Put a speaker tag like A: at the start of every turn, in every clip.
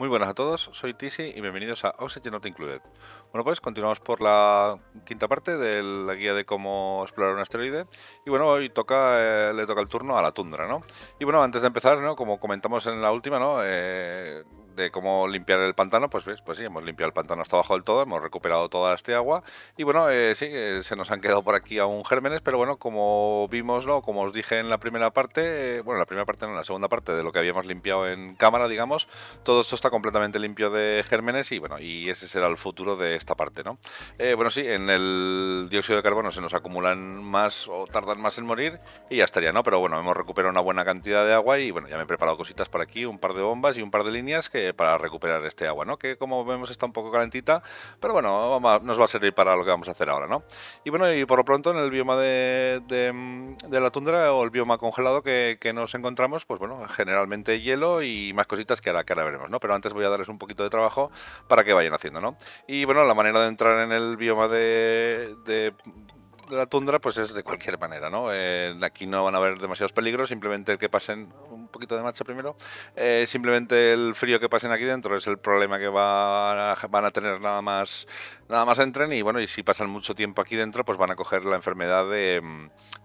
A: Muy buenas a todos, soy Tisi y bienvenidos a Oxygen Not Included. Bueno, pues continuamos por la quinta parte de la guía de cómo explorar un asteroide. Y bueno, hoy toca, eh, le toca el turno a la tundra, ¿no? Y bueno, antes de empezar, ¿no? Como comentamos en la última, ¿no? Eh, de cómo limpiar el pantano, pues ves, pues sí, hemos limpiado el pantano hasta abajo del todo, hemos recuperado toda este agua y bueno, eh, sí, eh, se nos han quedado por aquí aún gérmenes, pero bueno, como vimos, ¿no? como os dije en la primera parte, eh, bueno, en la primera parte, no, la segunda parte de lo que habíamos limpiado en cámara, digamos, todo esto está completamente limpio de gérmenes y bueno, y ese será el futuro de esta parte, ¿no? bueno, sí, en el dióxido de carbono se nos acumulan más o tardan más en morir y ya estaría, ¿no? Pero bueno, hemos recuperado una buena cantidad de agua y bueno, ya me he preparado cositas por aquí, un par de bombas y un par de líneas que para recuperar este agua, ¿no? Que como vemos está un poco calentita, pero bueno, nos va a servir para lo que vamos a hacer ahora, ¿no? Y bueno, y por lo pronto en el bioma de, la tundra o el bioma congelado que, nos encontramos, pues bueno, generalmente hielo y más cositas que ahora, que ahora veremos, ¿no? Pero antes voy a darles un poquito de trabajo para que vayan haciendo, ¿no? Y bueno, la manera de entrar en el bioma de, de la tundra pues es de cualquier manera, ¿no? Eh, aquí no van a haber demasiados peligros, simplemente el que pasen un poquito de marcha primero, eh, simplemente el frío que pasen aquí dentro es el problema que van a, van a tener nada más nada más entren y bueno, y si pasan mucho tiempo aquí dentro pues van a coger la enfermedad de,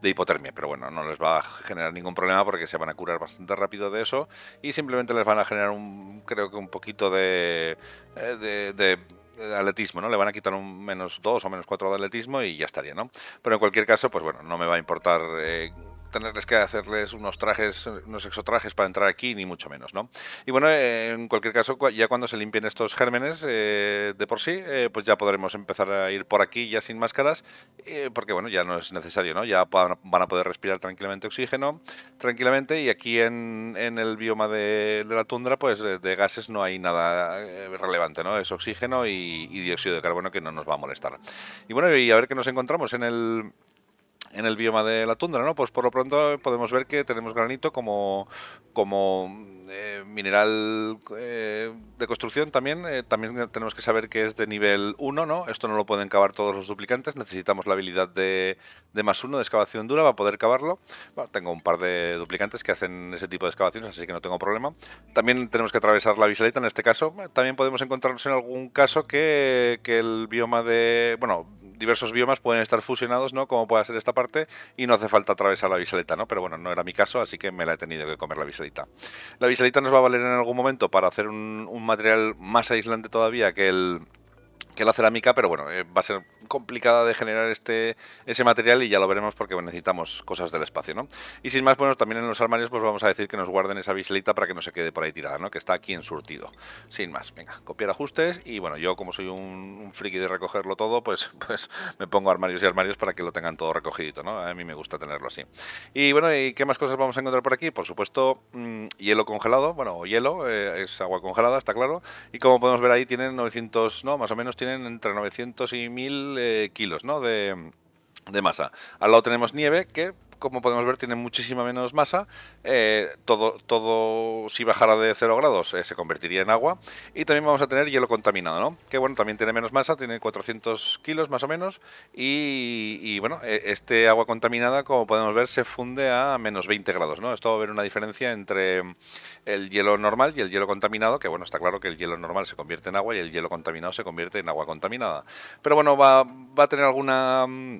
A: de hipotermia, pero bueno, no les va a generar ningún problema porque se van a curar bastante rápido de eso y simplemente les van a generar un creo que un poquito de, eh, de atletismo, ¿no? Le van a quitar un menos 2 o menos 4 de atletismo y ya estaría, ¿no? Pero en cualquier caso, pues bueno, no me va a importar eh, tenerles que hacerles unos trajes, unos exotrajes para entrar aquí, ni mucho menos, ¿no? Y bueno, en cualquier caso, ya cuando se limpien estos gérmenes eh, de por sí, eh, pues ya podremos empezar a ir por aquí ya sin máscaras, porque bueno, ya no es necesario, ¿no? Ya van a poder respirar tranquilamente oxígeno, tranquilamente, y aquí en, el bioma de, la tundra, pues de, gases no hay nada relevante, ¿no? Es oxígeno y, y dióxido de carbono que no nos va a molestar. Y bueno, y a ver qué nos encontramos en el en el bioma de la tundra, ¿no? Pues por lo pronto podemos ver que tenemos granito como, como eh, mineral eh, de construcción también. Eh, también tenemos que saber que es de nivel 1, ¿no? Esto no lo pueden cavar todos los duplicantes. Necesitamos la habilidad de, de más 1 de excavación dura para poder cavarlo. tengo un par de duplicantes que hacen ese tipo de excavaciones, así que no tengo problema. También tenemos que atravesar la biselita en este caso. También podemos encontrarnos en algún caso que, que el bioma de... Bueno, diversos biomas pueden estar fusionados, ¿no? Como puede ser esta parte, y no hace falta atravesar la biseleta, ¿no? Pero bueno, no era mi caso, así que me la he tenido que comer la biselita. La biselita nos va a valer en algún momento para hacer un material más aislante todavía que el que la cerámica, pero bueno, eh, va a ser complicada de generar este ese material y ya lo veremos porque necesitamos cosas del espacio, ¿no? Y sin más, bueno, también en los armarios pues vamos a decir que nos guarden esa biselita para que no se quede por ahí tirada, ¿no? Que está aquí en surtido. Sin más, venga, copiar ajustes y bueno, yo como soy un, friki de recogerlo todo, pues, pues me pongo armarios y armarios para que lo tengan todo recogidito, ¿no? A mí me gusta tenerlo así. Y bueno, ¿y qué más cosas vamos a encontrar por aquí? Por supuesto, mm, hielo congelado, bueno, hielo, eh, es agua congelada, está claro, y como podemos ver ahí tienen 900, no, más o menos tienen entre 900 y 1000 eh, kilos ¿no? de, de masa. Al lado tenemos nieve que como podemos ver, tiene muchísima menos masa. Eh, todo, todo, si bajara de 0 grados, eh, se convertiría en agua. Y también vamos a tener hielo contaminado, ¿no? Que bueno, también tiene menos masa, tiene 400 kilos más o menos. Y, bueno, e, este agua contaminada, como podemos ver, se funde a menos 20 grados, ¿no? Esto va a haber una diferencia entre el hielo normal y el hielo contaminado, que bueno, está claro que el hielo normal se convierte en agua y el hielo contaminado se convierte en agua contaminada. Pero bueno, va, va a tener alguna mm,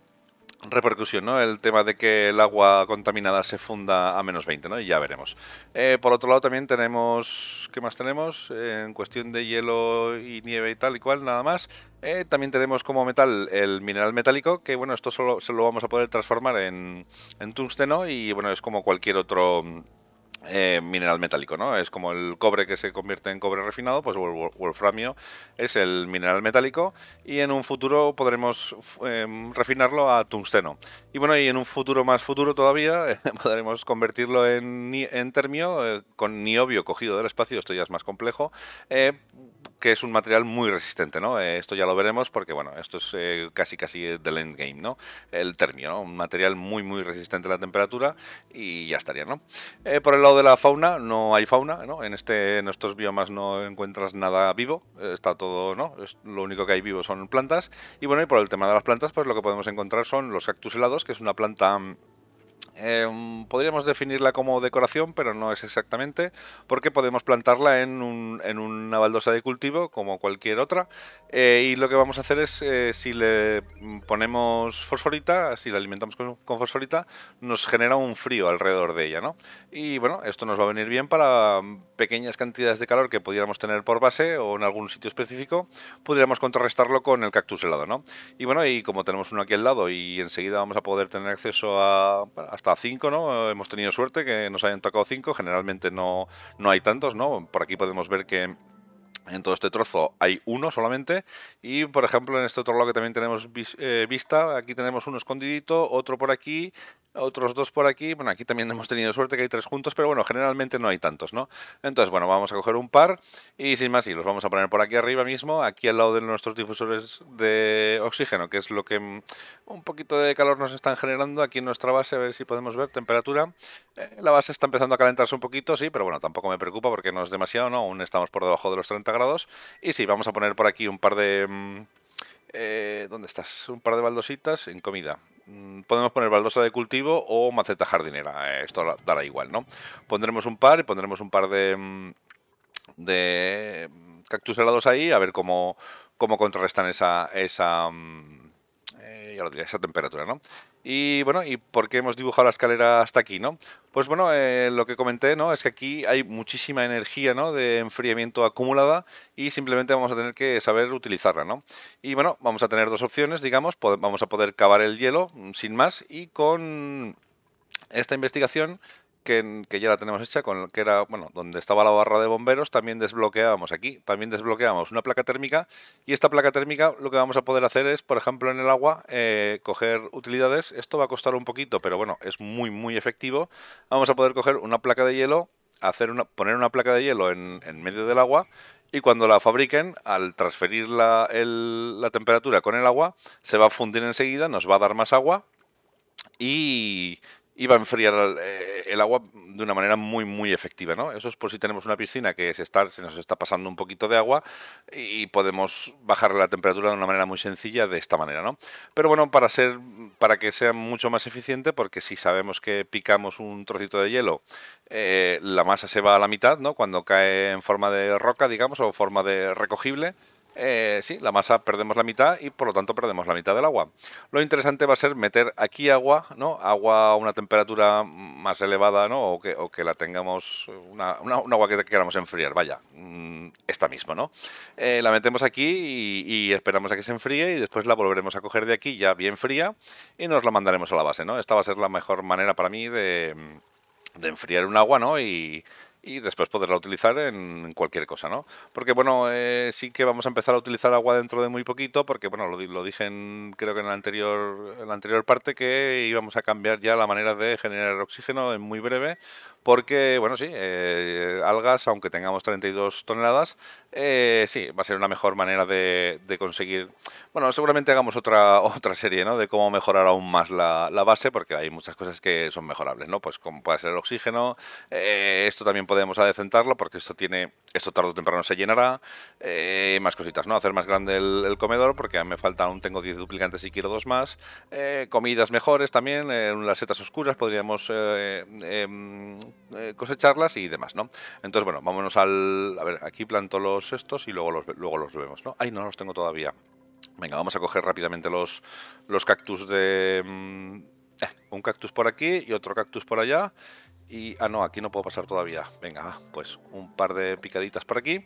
A: repercusión, ¿no? El tema de que el agua contaminada se funda a menos 20, ¿no? Y ya veremos. Eh, por otro lado también tenemos, ¿qué más tenemos? en cuestión de hielo y nieve y tal y cual, nada más. Eh, también tenemos como metal el mineral metálico, que bueno, esto solo se lo vamos a poder transformar en, en tungsteno y bueno, es como cualquier otro eh, mineral metálico, ¿no? Es como el cobre que se convierte en cobre refinado, pues wolframio es el mineral metálico y en un futuro podremos em, refinarlo a tungsteno. Y bueno, y en un futuro más futuro todavía podremos convertirlo en, en termio eh, con niobio cogido del espacio, esto ya es más complejo, eh, que es un material muy resistente, ¿no? esto ya lo veremos porque, bueno, esto es casi casi del endgame, ¿no? El termio, ¿no? Un material muy muy resistente a la temperatura y ya estaría, ¿no? por el lado de la fauna, no hay fauna, ¿no? En, este, en estos biomas no encuentras nada vivo, está todo, ¿no? Es, lo único que hay vivo son plantas. Y bueno, y por el tema de las plantas, pues lo que podemos encontrar son los cactus helados, que es una planta Em, podríamos definirla como decoración, pero no es exactamente, porque podemos plantarla en, una baldosa de cultivo, como cualquier otra, eh, y lo que vamos a hacer es, eh, si le ponemos fosforita, si la alimentamos con, fosforita, nos genera un frío alrededor de ella, ¿no? Y bueno, esto nos va a venir bien para pequeñas cantidades de calor que pudiéramos tener por base o en algún sitio específico, podríamos contrarrestarlo con el cactus helado, ¿no? Y bueno, y como tenemos uno aquí al lado y enseguida vamos a poder tener acceso a hasta 5, ¿no? Hemos tenido suerte que nos hayan tocado 5, generalmente no, no hay tantos, ¿no? Por aquí podemos ver que en todo este trozo hay uno solamente y por ejemplo en este otro lado que también tenemos eh, vista aquí tenemos uno escondidito otro por aquí otros dos por aquí. Bueno, aquí también hemos tenido suerte que hay tres juntos, pero bueno, generalmente no hay tantos, ¿no? Entonces, bueno, vamos a coger un par y sin más, y los vamos a poner por aquí arriba mismo, aquí al lado de nuestros difusores de oxígeno, que es lo que mm, un poquito de calor nos están generando aquí en nuestra base, a ver si podemos ver temperatura. Eh, la base está empezando a calentarse un poquito, sí, pero bueno, tampoco me preocupa porque no es demasiado, ¿no? Aún estamos por debajo de los 30 grados. Y sí, vamos a poner por aquí un par de... Mm, eh, ¿Dónde estás? Un par de baldositas en comida. Mm, podemos poner baldosa de cultivo o maceta jardinera. Eh, esto dará igual, ¿no? Pondremos un par y pondremos un par de, mm, de cactus helados ahí a ver cómo, cómo contrarrestan esa, esa, mm, ya lo esa temperatura, ¿no? Y bueno, ¿y por qué hemos dibujado la escalera hasta aquí, no? Pues bueno, eh, lo que comenté, ¿no? Es que aquí hay muchísima energía, ¿no? De enfriamiento acumulada y simplemente vamos a tener que saber utilizarla, ¿no? Y bueno, vamos a tener dos opciones, digamos, vamos a poder cavar el hielo mm, sin más y con esta investigación que, ya la tenemos hecha, con que era, bueno, donde estaba la barra de bomberos, también desbloqueábamos aquí, también desbloqueamos una placa térmica y esta placa térmica lo que vamos a poder hacer es, por ejemplo, en el agua, eh, coger utilidades. Esto va a costar un poquito, pero bueno, es muy, muy efectivo. Vamos a poder coger una placa de hielo, hacer una, poner una placa de hielo en, en medio del agua y cuando la fabriquen, al transferir la, la temperatura con el agua, se va a fundir enseguida, nos va a dar más agua y, va a enfriar eh, el, agua de una manera muy muy efectiva, ¿no? Eso es por si tenemos una piscina que se, está, se nos está pasando un poquito de agua y podemos bajar la temperatura de una manera muy sencilla de esta manera, ¿no? Pero bueno, para ser para que sea mucho más eficiente, porque si sabemos que picamos un trocito de hielo, eh, la masa se va a la mitad, ¿no? Cuando cae en forma de roca, digamos, o forma de recogible, eh, sí, la masa perdemos la mitad y por lo tanto perdemos la mitad del agua. Lo interesante va a ser meter aquí agua, ¿no? Agua a una temperatura más elevada, ¿no? O que, o que la tengamos, una, una, agua que queramos enfriar, vaya, mm, esta misma, ¿no? Eh, la metemos aquí y, esperamos a que se enfríe y después la volveremos a coger de aquí ya bien fría y nos la mandaremos a la base, ¿no? Esta va a ser la mejor manera para mí de, de enfriar un agua, ¿no? Y, y después poderla utilizar en cualquier cosa, ¿no? Porque bueno, eh, sí que vamos a empezar a utilizar agua dentro de muy poquito, porque bueno, lo, dije en, creo que en la anterior en la anterior parte que íbamos a cambiar ya la manera de generar oxígeno en muy breve, porque bueno, sí, eh, algas, aunque tengamos 32 toneladas, eh, sí, va a ser una mejor manera de, conseguir. Bueno, seguramente hagamos otra otra serie, ¿no? De cómo mejorar aún más la, la base, porque hay muchas cosas que son mejorables, ¿no? Pues como puede ser el oxígeno, esto también puede podemos adecentarlo porque esto tiene, esto tarde o temprano se llenará, eh, más cositas, ¿no? Hacer más grande el, comedor porque me falta aún tengo 10 duplicantes y quiero dos más, eh, comidas mejores también, eh, las setas oscuras podríamos em, cosecharlas y demás, ¿no? Entonces, bueno, vámonos al, a ver, aquí planto los estos y luego los, luego los vemos, ¿no? Ay, no los tengo todavía. Venga, vamos a coger rápidamente los, los cactus de... Mm, un cactus por aquí y otro cactus por allá y, ah, no, aquí no puedo pasar todavía. Venga, pues un par de picaditas por aquí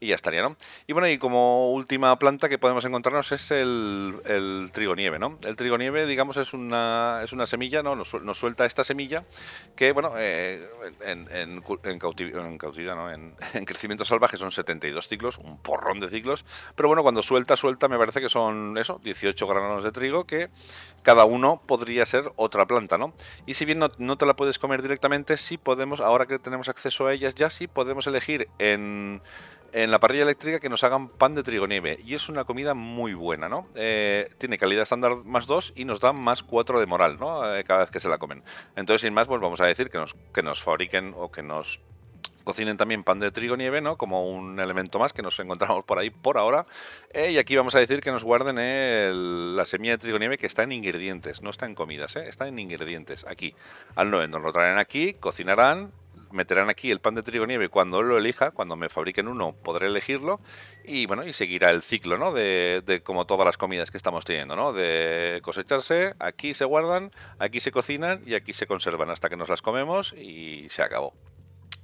A: y ya estaría, ¿no? Y bueno, y como última planta que podemos encontrarnos es el, trigo nieve, ¿no? El trigo nieve, digamos, es una, es una semilla, ¿no? Nos, suelta esta semilla que, bueno, eh, en, cautividad, ¿no? En, en, crecimiento salvaje son 72 ciclos, un porrón de ciclos, pero bueno, cuando suelta, suelta, me parece que son, eso, 18 granos de trigo que cada uno podría ser otra planta, ¿no? Y si bien no te la puedes comer directamente, sí podemos, ahora que tenemos acceso a ellas, ya sí podemos elegir en, en la parrilla eléctrica que nos hagan pan de trigo nieve. Y es una comida muy buena, ¿no? Eh, tiene calidad estándar más 2 y nos da más 4 de moral, ¿no? Eh, cada vez que se la comen. Entonces, sin más, pues vamos a decir que nos, que nos fabriquen o que nos cocinen también pan de trigo nieve, ¿no? Como un elemento más que nos encontramos por ahí por ahora. Eh, y aquí vamos a decir que nos guarden la semilla de trigo nieve que está en ingredientes, no está en comidas, ¿eh? está en ingredientes. Aquí, al 9 nos lo traen aquí, cocinarán, meterán aquí el pan de trigo nieve cuando lo elija, cuando me fabriquen uno podré elegirlo y bueno, y seguirá el ciclo, ¿no? De, de, como todas las comidas que estamos teniendo, ¿no? De cosecharse, aquí se guardan, aquí se cocinan y aquí se conservan hasta que nos las comemos y se acabó.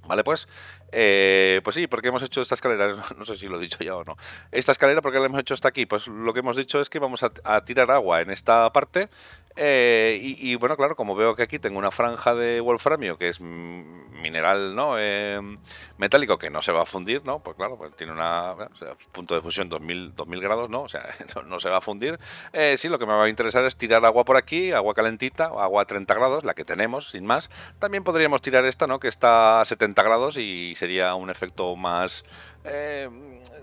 A: Vale, pues, eh, pues sí, porque hemos hecho esta escalera, no sé si lo he dicho ya o no. Esta escalera, ¿por qué la hemos hecho hasta aquí? Pues lo que hemos dicho es que vamos a, tirar agua en esta parte eh, y, bueno, claro, como veo que aquí tengo una franja de wolframio que es mineral, ¿no? Eh, metálico que no se va a fundir, ¿no? Pues claro, pues tiene una punto de fusión 2000, 2000 grados, ¿no? O sea, no, se va a fundir. sí, lo que me va a interesar es tirar agua por aquí, agua calentita, agua a 30 grados, la que tenemos, sin más. También podríamos tirar esta, ¿no? Que está a 70 grados y sería un efecto más... Eh,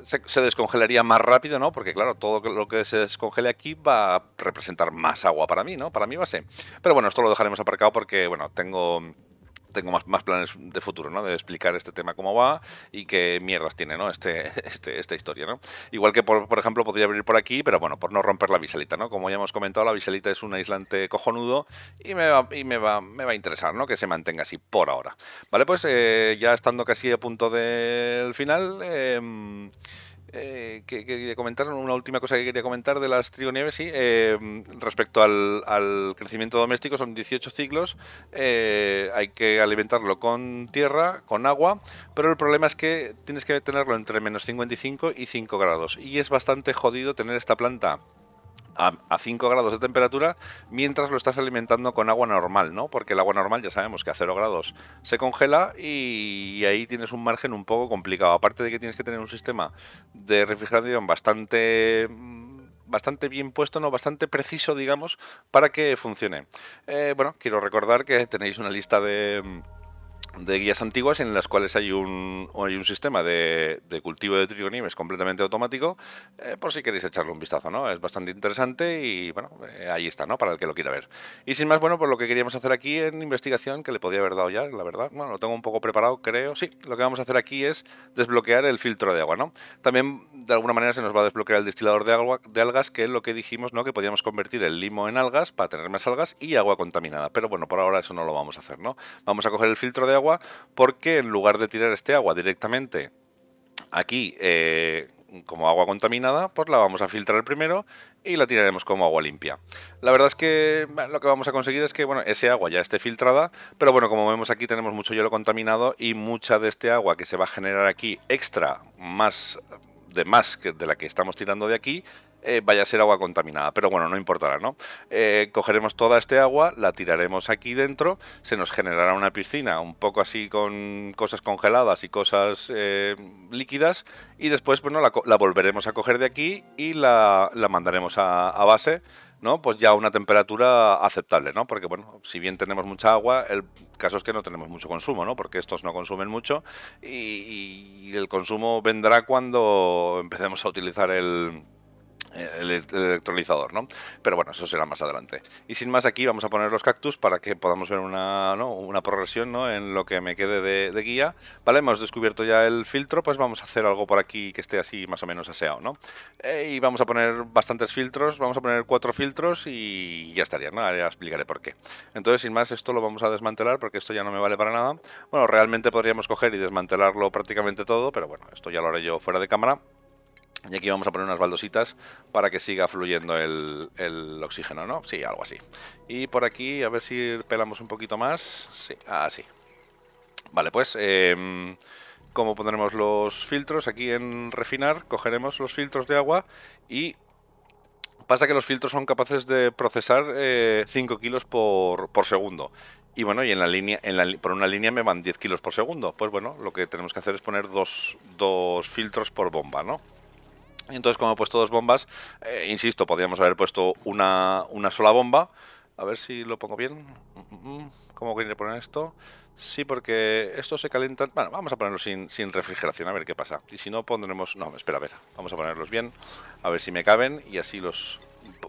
A: se, descongelaría más rápido, ¿no? Porque claro, todo lo que se descongele aquí va a representar más agua para mí, ¿no? Para mí va a ser. Pero bueno, esto lo dejaremos aparcado porque, bueno, tengo tengo más, más planes de futuro, ¿no? De explicar este tema cómo va y qué mierdas tiene, ¿no? Este, este, esta historia, ¿no? Igual que, por, por ejemplo, podría abrir por aquí, pero bueno, por no romper la biselita, ¿no? Como ya hemos comentado, la biselita es un aislante cojonudo y me va, y me va, me va a interesar, ¿no? Que se mantenga así por ahora. Vale, pues eh, ya estando casi a punto del final, eh, eh, que, quería comentar, una última cosa que quería comentar de las trigonieves, sí, eh, respecto al, crecimiento doméstico, son 18 ciclos, eh, hay que alimentarlo con tierra, con agua, pero el problema es que tienes que tenerlo entre menos 55 y 5 grados, y es bastante jodido tener esta planta a, 5 grados de temperatura mientras lo estás alimentando con agua normal, ¿no? Porque el agua normal ya sabemos que a 0 grados se congela y, ahí tienes un margen un poco complicado. Aparte de que tienes que tener un sistema de refrigeración bastante bastante bien puesto, no bastante preciso, digamos, para que funcione. Eh, bueno, quiero recordar que tenéis una lista de de guías antiguas en las cuales hay un, hay un sistema de, cultivo de trigo nieves completamente automático, eh, por si queréis echarle un vistazo, ¿no? Es bastante interesante y, bueno, eh, ahí está, ¿no? Para el que lo quiera ver. Y sin más, bueno, pues lo que queríamos hacer aquí en investigación, que le podía haber dado ya, la verdad, bueno, lo tengo un poco preparado, creo, sí, lo que vamos a hacer aquí es desbloquear el filtro de agua, ¿no? También, de alguna manera, se nos va a desbloquear el destilador de, agua, de algas, que es lo que dijimos, ¿no? Que podíamos convertir el limo en algas para tener más algas y agua contaminada. Pero bueno, por ahora eso no lo vamos a hacer, ¿no? Vamos a coger el filtro de porque en lugar de tirar este agua directamente aquí eh, como agua contaminada, pues la vamos a filtrar primero y la tiraremos como agua limpia. La verdad es que lo que vamos a conseguir es que bueno, ese agua ya esté filtrada, pero bueno, como vemos aquí tenemos mucho hielo contaminado y mucha de este agua que se va a generar aquí extra más de más que de la que estamos tirando de aquí, eh, vaya a ser agua contaminada. Pero bueno, no importará, ¿no? Eh, cogeremos toda este agua, la tiraremos aquí dentro, se nos generará una piscina un poco así con cosas congeladas y cosas eh, líquidas y después, bueno, la, volveremos a coger de aquí y la, mandaremos a, base. ¿no? Pues ya a una temperatura aceptable, ¿no? Porque, bueno, si bien tenemos mucha agua, el caso es que no tenemos mucho consumo, ¿no? Porque estos no consumen mucho y el consumo vendrá cuando empecemos a utilizar el, el, electrolizador, ¿no? Pero bueno, eso será más adelante. Y sin más, aquí vamos a poner los cactus para que podamos ver una, progresión ¿no? en lo que me quede de, guía. Vale, hemos descubierto ya el filtro, pues vamos a hacer algo por aquí que esté así más o menos aseado, ¿no? Eh, y vamos a poner bastantes filtros, vamos a poner cuatro filtros y ya estaría, ¿no? Ya explicaré por qué. Entonces, sin más, esto lo vamos a desmantelar porque esto ya no me vale para nada. Bueno, realmente podríamos coger y desmantelarlo prácticamente todo, pero bueno, esto ya lo haré yo fuera de cámara. Y aquí vamos a poner unas baldositas para que siga fluyendo el, oxígeno, ¿no? Sí, algo así. Y por aquí, a ver si pelamos un poquito más. Sí, así. Vale, pues, eh, como pondremos los filtros, aquí en refinar, cogeremos los filtros de agua y pasa que los filtros son capaces de procesar 5 eh, kilos por, segundo. Y bueno, y en la línea, en la, por una línea me van 10 kilos por segundo. Pues bueno, lo que tenemos que hacer es poner dos filtros por bomba, ¿no? Entonces, como he puesto dos bombas, eh, insisto, podríamos haber puesto una, una, sola bomba. A ver si lo pongo bien. ¿Cómo quería poner esto? Sí, porque esto se calienta... Bueno, vamos a ponerlo sin, sin refrigeración, a ver qué pasa. Y si no, pondremos... No, espera, a ver. Vamos a ponerlos bien. A ver si me caben. Y así los...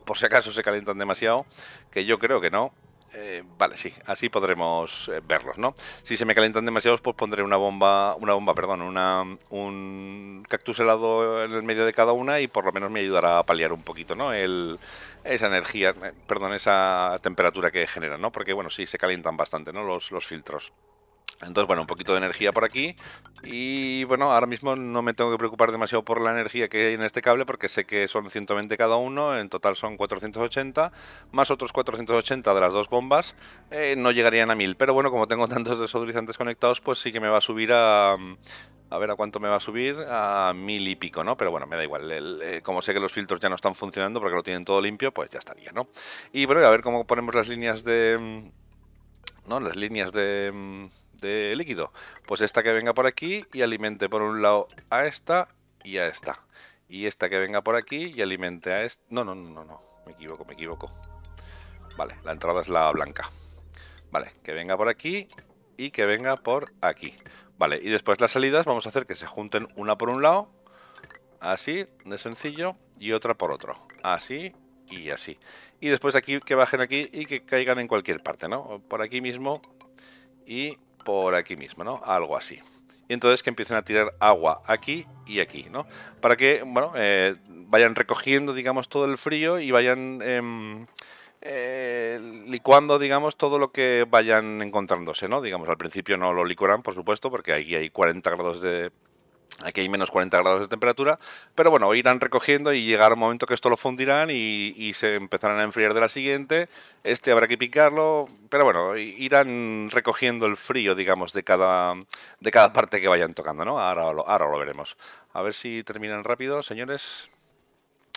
A: Por si acaso se calientan demasiado. Que yo creo que no. Eh, vale, sí, así podremos eh, verlos, ¿no? Si se me calientan demasiados, pues pondré una bomba, una bomba, perdón, una, un cactus helado en el medio de cada una y por lo menos me ayudará a paliar un poquito, ¿no? El, esa energía, eh, perdón, esa temperatura que generan, ¿no? Porque, bueno, sí, se calientan bastante, ¿no? Los, los filtros. Entonces, bueno, un poquito de energía por aquí. Y bueno, ahora mismo no me tengo que preocupar demasiado por la energía que hay en este cable porque sé que son 120 cada uno, en total son 480, más otros 480 de las dos bombas, eh, no llegarían a 1000. Pero bueno, como tengo tantos desodorizantes conectados, pues sí que me va a subir a... A ver a cuánto me va a subir, a mil y pico, ¿no? Pero bueno, me da igual. Eh, como sé que los filtros ya no están funcionando porque lo tienen todo limpio, pues ya estaría, ¿no? Y bueno, a ver cómo ponemos las líneas de... ¿no? Las líneas de de líquido. Pues esta que venga por aquí y alimente por un lado a esta y a esta. Y esta que venga por aquí y alimente a esta. No, no, no, no, no. Me equivoco, me equivoco. Vale, la entrada es la blanca. Vale, que venga por aquí y que venga por aquí. Vale, y después las salidas vamos a hacer que se junten una por un lado, así, de sencillo, y otra por otro. Así y así. Y después aquí que bajen aquí y que caigan en cualquier parte, ¿no? Por aquí mismo y por aquí mismo, ¿no? Algo así. Y entonces que empiecen a tirar agua aquí y aquí, ¿no? Para que, bueno, eh, vayan recogiendo, digamos, todo el frío y vayan em, eh, licuando, digamos, todo lo que vayan encontrándose, ¿no? Digamos, al principio no lo licuarán, por supuesto, porque aquí hay 40 grados de, Aquí hay menos 40 grados de temperatura, pero bueno, irán recogiendo y llegará un momento que esto lo fundirán y, se empezarán a enfriar de la siguiente. Este habrá que picarlo, pero bueno, irán recogiendo el frío, digamos, de cada, de cada parte que vayan tocando, ¿no? Ahora, ahora lo veremos. A ver si terminan rápido, señores.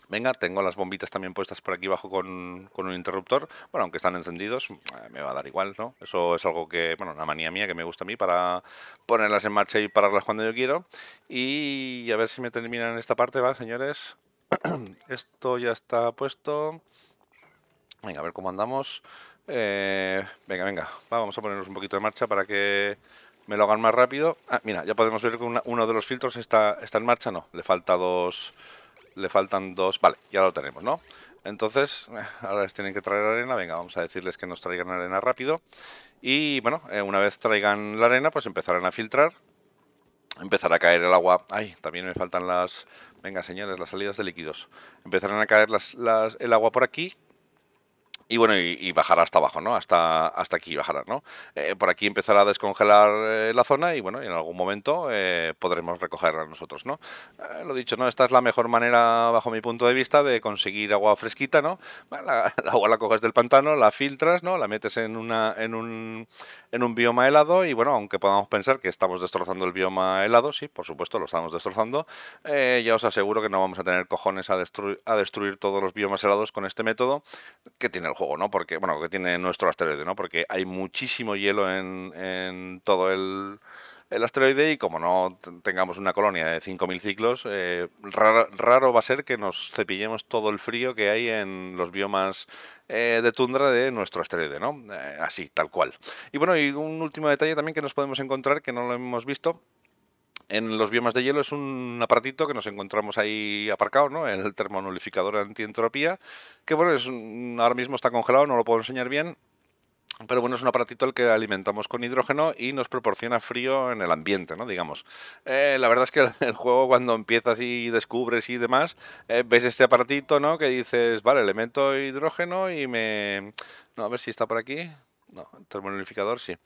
A: Venga, tengo las bombitas también puestas por aquí abajo con, un interruptor. Bueno, aunque están encendidos, eh, me va a dar igual, ¿no? Eso es algo que, bueno, una manía mía que me gusta a mí para ponerlas en marcha y pararlas cuando yo quiero. Y a ver si me terminan esta parte, ¿va, señores? Esto ya está puesto. Venga, a ver cómo andamos. Eh, venga, venga, vamos a ponernos un poquito de marcha para que me lo hagan más rápido. Ah, mira, ya podemos ver que uno de los filtros está, está en marcha, no, le falta dos le faltan dos. Vale, ya lo tenemos, ¿no? Entonces, ahora les tienen que traer arena. Venga, vamos a decirles que nos traigan arena rápido. Y bueno, eh, una vez traigan la arena, pues empezarán a filtrar. Empezará a caer el agua. Ay, también me faltan las. Venga, señores, las salidas de líquidos. Empezarán a caer las, el agua por aquí y bueno, y, bajará hasta abajo, ¿no? Hasta, hasta aquí bajará, ¿no? Eh, por aquí empezará a descongelar eh, la zona y bueno, en algún momento eh, podremos recogerla nosotros, ¿no? lo dicho, ¿no? Esta es la mejor manera, bajo mi punto de vista, de conseguir agua fresquita, ¿no? La, agua la coges del pantano, la filtras, ¿no? La metes en, una, en, un, en un bioma helado y bueno, aunque podamos pensar que estamos destrozando el bioma helado, sí, por supuesto, lo estamos destrozando, ya os aseguro que no vamos a tener cojones a, destruir, a destruir todos los biomas helados con este método que tiene el juego, ¿no? Porque, bueno, que tiene nuestro asteroide, ¿no? Porque hay muchísimo hielo en, en todo el, el, asteroide y como no tengamos una colonia de 5.000 ciclos, eh, raro, va a ser que nos cepillemos todo el frío que hay en los biomas eh, de tundra de nuestro asteroide, ¿no? Eh, así, tal cual. Y bueno, y un último detalle también que nos podemos encontrar, que no lo hemos visto, en los biomas de hielo es un aparatito que nos encontramos ahí aparcado, ¿no? El termonulificador antientropía, que bueno, es ahora mismo está congelado, no lo puedo enseñar bien, pero bueno, es un aparatito el que alimentamos con hidrógeno y nos proporciona frío en el ambiente, ¿no? Digamos. Eh, la verdad es que el, juego cuando empiezas y descubres y demás, eh, ves este aparatito, ¿no? Que dices, vale, elemento hidrógeno y me... No, a ver si está por aquí. No, termonulificador sí.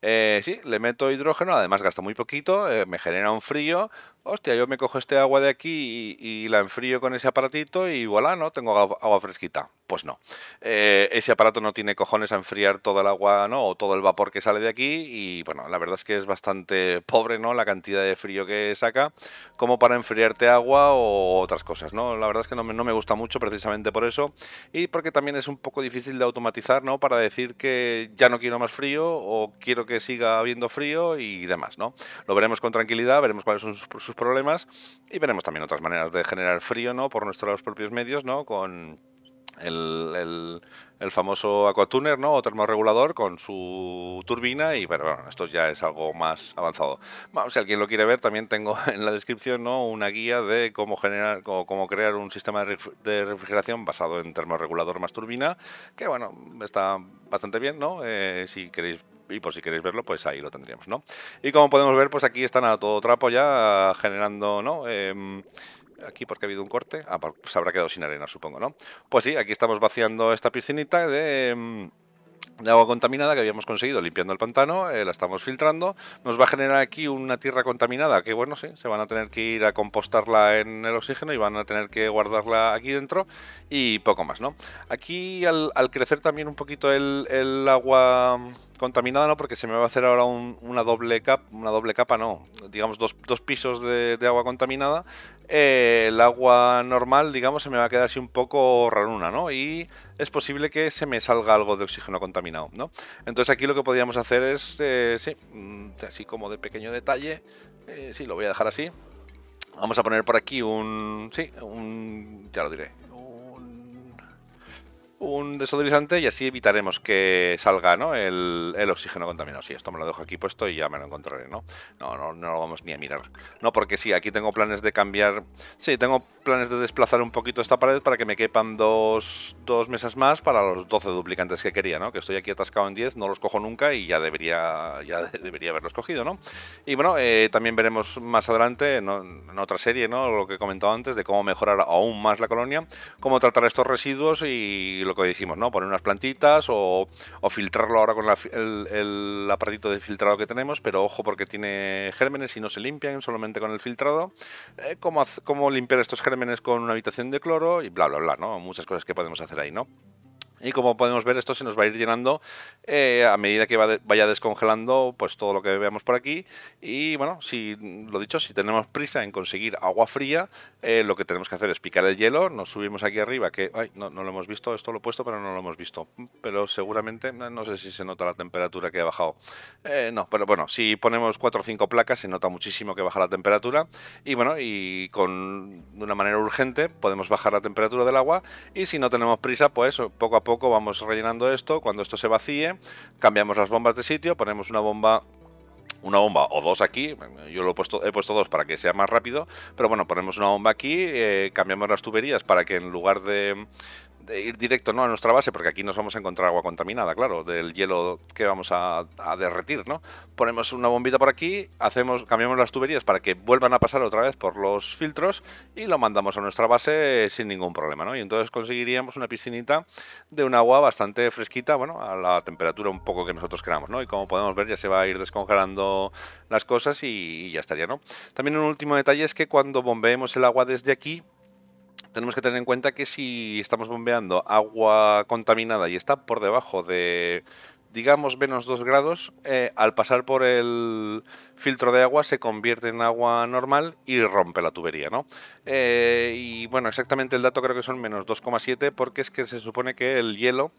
A: Eh, sí, le meto hidrógeno, además gasta muy poquito, eh, me genera un frío. Hostia, yo me cojo este agua de aquí y, la enfrío con ese aparatito y voilà, ¿no? Tengo agua, fresquita. Pues no. Eh, ese aparato no tiene cojones a enfriar todo el agua, ¿no? O todo el vapor que sale de aquí y bueno, la verdad es que es bastante pobre, ¿no? La cantidad de frío que saca como para enfriarte agua o otras cosas, ¿no? La verdad es que no me, no me gusta mucho precisamente por eso y porque también es un poco difícil de automatizar, ¿no? Para decir que ya no quiero más frío o quiero que siga habiendo frío y demás, ¿no? Lo veremos con tranquilidad, veremos cuáles son sus, problemas y veremos también otras maneras de generar frío, ¿no? Por nuestros propios medios, ¿no? Con el, el, famoso aquatuner, ¿no? O termorregulador con su turbina y bueno, esto ya es algo más avanzado. si alguien lo quiere ver, también tengo en la descripción, ¿no? Una guía de cómo generar, cómo, cómo crear un sistema de refrigeración basado en termorregulador más turbina, que bueno, está bastante bien, ¿no? Eh, si queréis y por si queréis verlo, pues ahí lo tendríamos, ¿no? Y como podemos ver, pues aquí están a todo trapo ya generando, ¿no? Eh, aquí porque ha habido un corte. Ah, pues se habrá quedado sin arena, supongo, ¿no? Pues sí, aquí estamos vaciando esta piscinita de mm, de agua contaminada que habíamos conseguido limpiando el pantano, eh, la estamos filtrando, nos va a generar aquí una tierra contaminada que bueno, sí, se van a tener que ir a compostarla en el oxígeno y van a tener que guardarla aquí dentro y poco más, ¿no? Aquí al, crecer también un poquito el, el agua contaminada no, porque se me va a hacer ahora una doble capa, una doble capa no, digamos dos, dos pisos de, agua contaminada. Eh, el agua normal, digamos, se me va a quedar así un poco raruna, ¿no? Y es posible que se me salga algo de oxígeno contaminado, ¿no? Entonces aquí lo que podríamos hacer es, eh, sí, mm, así como de pequeño detalle, eh, sí, lo voy a dejar así. Vamos a poner por aquí un, sí, un, ya lo diré, un desodorizante y así evitaremos que salga ¿no? el, oxígeno contaminado. Sí, esto me lo dejo aquí puesto y ya me lo encontraré, ¿no? No, no, no lo vamos ni a mirar. No, porque sí, aquí tengo planes de cambiar... Sí, tengo planes de desplazar un poquito esta pared para que me quepan dos, dos mesas más para los 12 duplicantes que quería, ¿no? Que estoy aquí atascado en 10, no los cojo nunca y ya debería, ya debería haberlos cogido, ¿no? Y bueno, eh, también veremos más adelante en, en otra serie, ¿no? Lo que he comentado antes de cómo mejorar aún más la colonia, cómo tratar estos residuos y lo que dijimos, ¿no? Poner unas plantitas o, filtrarlo ahora con el, aparatito de filtrado que tenemos, pero ojo porque tiene gérmenes y no se limpian solamente con el filtrado. Eh, ¿cómo, ¿Cómo limpiar estos gérmenes con una habitación de cloro? Y bla, bla, bla, ¿no? Muchas cosas que podemos hacer ahí, ¿no? Y como podemos ver, esto se nos va a ir llenando eh, a medida que vaya descongelando pues todo lo que veamos por aquí. Y bueno, si lo dicho, si tenemos prisa en conseguir agua fría, eh, lo que tenemos que hacer es picar el hielo, nos subimos aquí arriba, que no, no, lo hemos visto, esto lo he puesto, pero no lo hemos visto. Pero seguramente, no, sé si se nota la temperatura que ha bajado. Eh, no, pero bueno, si ponemos 4 o 5 placas, se nota muchísimo que baja la temperatura. Y bueno, y con de una manera urgente podemos bajar la temperatura del agua. Y si no tenemos prisa, pues poco a poco vamos rellenando esto. Cuando esto se vacíe, cambiamos las bombas de sitio, ponemos una bomba una bomba o dos aquí, yo lo he puesto, he puesto dos para que sea más rápido, pero bueno, ponemos una bomba aquí, eh, cambiamos las tuberías para que en lugar de ir directo ¿no? a nuestra base, porque aquí nos vamos a encontrar agua contaminada, claro, del hielo que vamos a, derretir, ¿no? Ponemos una bombita por aquí, hacemos, cambiamos las tuberías para que vuelvan a pasar otra vez por los filtros y lo mandamos a nuestra base sin ningún problema, ¿no? Y entonces conseguiríamos una piscinita de un agua bastante fresquita, bueno, a la temperatura un poco que nosotros queramos, ¿no? Y como podemos ver ya se va a ir descongelando las cosas y, y ya estaría, ¿no? También un último detalle es que cuando bombeemos el agua desde aquí, tenemos que tener en cuenta que si estamos bombeando agua contaminada y está por debajo de, digamos, menos 2 grados, eh, al pasar por el filtro de agua se convierte en agua normal y rompe la tubería, ¿no? Eh, y bueno, exactamente el dato creo que son menos 2,7 porque es que se supone que el hielo,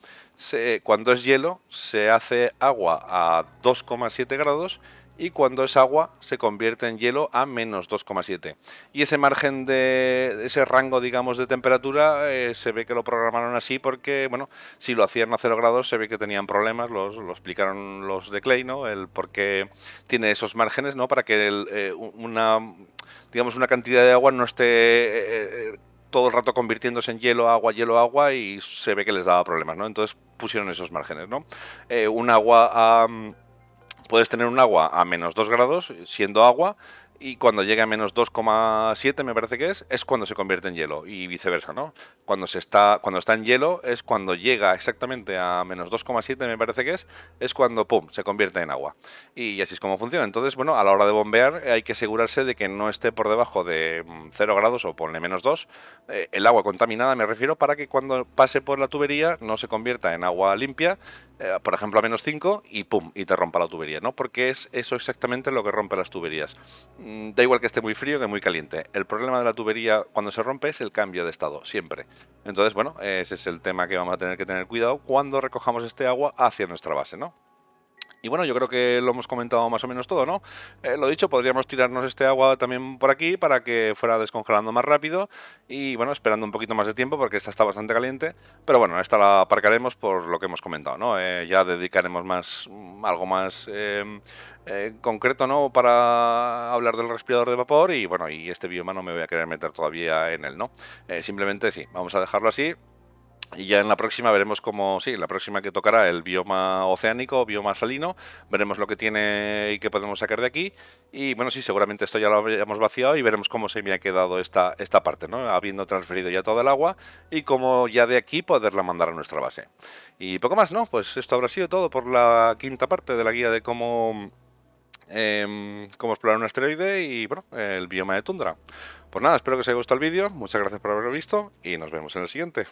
A: cuando es hielo, se hace agua a 2,7 grados y cuando es agua se convierte en hielo a menos 2,7. Y ese margen de ese rango, digamos, de temperatura eh, se ve que lo programaron así porque, bueno, si lo hacían a 0 grados se ve que tenían problemas, los, lo explicaron los de Clay, ¿no? El por qué tiene esos márgenes, ¿no? Para que eh, una, digamos, una cantidad de agua no esté... Eh, todo el rato convirtiéndose en hielo, agua, hielo, agua y se ve que les daba problemas, ¿no? Entonces pusieron esos márgenes, ¿no? un agua a, puedes tener un agua a menos 2 grados siendo agua y cuando llega a menos 2,7 me parece que es, es cuando se convierte en hielo y viceversa, ¿no? Cuando se está cuando está en hielo es cuando llega exactamente a menos 2,7 me parece que es, es cuando pum, se convierte en agua. Y así es como funciona. Entonces, bueno, a la hora de bombear hay que asegurarse de que no esté por debajo de 0 mm, grados o ponle menos 2, eh, el agua contaminada me refiero para que cuando pase por la tubería no se convierta en agua limpia, eh, por ejemplo a menos 5 y pum, y te rompa la tubería, ¿no? Porque es eso exactamente lo que rompe las tuberías Mm, da igual que esté muy frío que muy caliente. El problema de la tubería cuando se rompe es el cambio de estado, siempre. Entonces, bueno, ese es el tema que vamos a tener que tener cuidado cuando recojamos este agua hacia nuestra base, ¿no? Y bueno, yo creo que lo hemos comentado más o menos todo, ¿no? Eh, lo dicho, podríamos tirarnos este agua también por aquí para que fuera descongelando más rápido y bueno, esperando un poquito más de tiempo porque esta está bastante caliente. Pero bueno, esta la aparcaremos por lo que hemos comentado, ¿no? Eh, ya dedicaremos más mm, algo más em, eh, concreto, ¿no? Para hablar del respirador de vapor y bueno, y este bioma no me voy a querer meter todavía en él, ¿no? simplemente sí, vamos a dejarlo así y ya en la próxima veremos cómo, sí, la próxima que tocará el bioma oceánico, bioma salino, veremos lo que tiene y qué podemos sacar de aquí. Y bueno, sí, seguramente esto ya lo habíamos vaciado y veremos cómo se me ha quedado esta, esta parte, ¿no? Habiendo transferido ya todo el agua y cómo ya de aquí poderla mandar a nuestra base. Y poco más, ¿no? Pues esto habrá sido todo por la quinta parte de la guía de cómo, eh, cómo explorar un asteroide y, bueno, el bioma de tundra. Pues nada, espero que os haya gustado el vídeo, muchas gracias por haberlo visto y nos vemos en el siguiente.